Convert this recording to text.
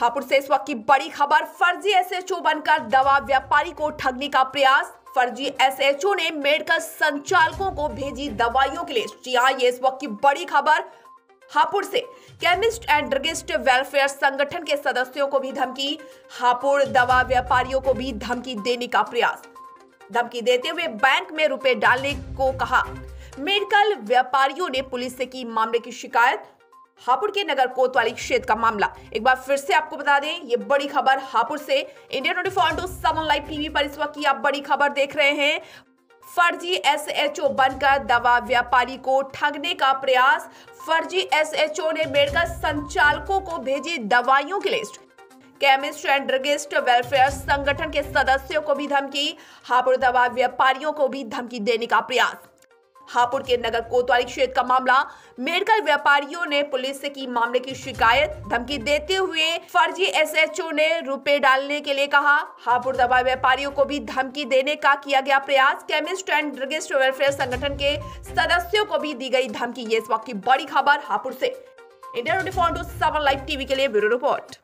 हापुड़ से इस वक्त की बड़ी खबर, फर्जी एसएचओ बनकर दवा व्यापारी को ठगने का प्रयास। फर्जी एसएचओ ने मेडिकल संचालकों को भेजी दवाइयों के लिए। हाँ ये इस वक्त की बड़ी खबर। हापुड़ से केमिस्ट एंड ड्रगिस्ट वेलफेयर संगठन के सदस्यों को भी धमकी। हापुड़ दवा व्यापारियों को भी धमकी देने का प्रयास। धमकी देते हुए बैंक में रुपए डालने को कहा। मेडिकल व्यापारियों ने पुलिस से की मामले की शिकायत। हापुड़ के नगर कोतवाली क्षेत्र का मामला। एक बार फिर से आपको बता दें, ये बड़ी खबर हापुड़ से India twenty four into seven live TV पर इस वक्त की आप बड़ी खबर देख रहे हैं। फर्जी एसएचओ बनकर दवा व्यापारी को ठगने का प्रयास। फर्जी एसएचओ ने मेडिकल संचालकों को भेजी दवाइयों की list. Chemist and druggist welfare संगठन के सदस्यों को भी धमकी। हापुड़ दवा व्यापारियों को भी धमकी देने का प्रयास। हापुड़ के नगर कोतवाली क्षेत्र का मामला। मेडिकल व्यापारियों ने पुलिस से की मामले की शिकायत। धमकी देते हुए फर्जी एसएचओ ने रुपए डालने के लिए कहा। हापुड़ दवा व्यापारियों को भी धमकी देने का किया गया प्रयास। केमिस्ट एंड ड्रगिस्ट वेलफेयर संगठन के सदस्यों को भी दी गई धमकी। ये इस वक्त की बड़ी खबर हापुड़ से। India twenty four live TV के लिए ब्यूरो रिपोर्ट।